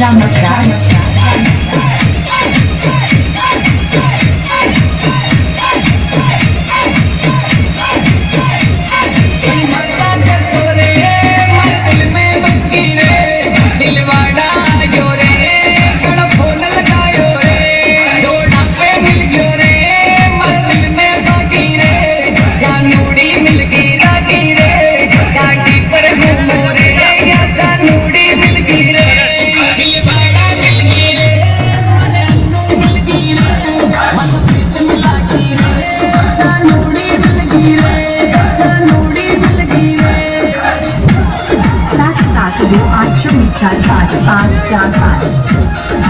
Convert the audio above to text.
Já तीन चार पाँच पाँच चार पाँच।